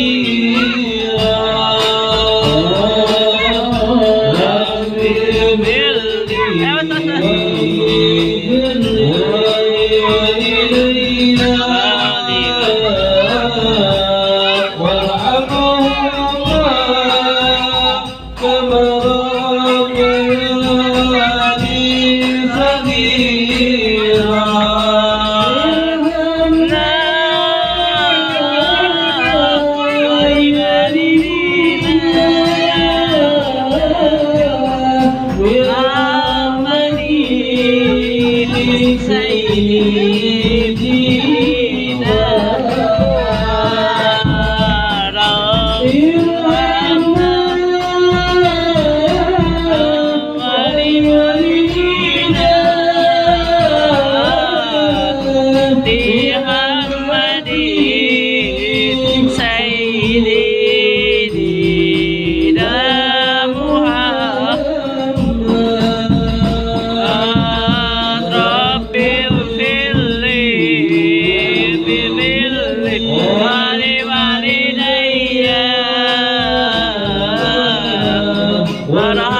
you. D ni What I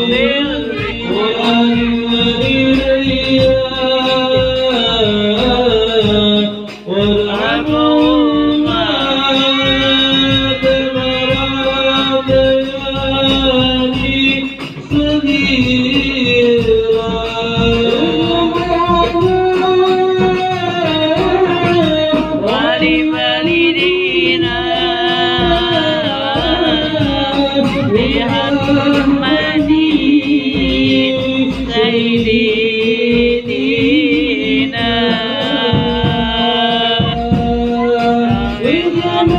Come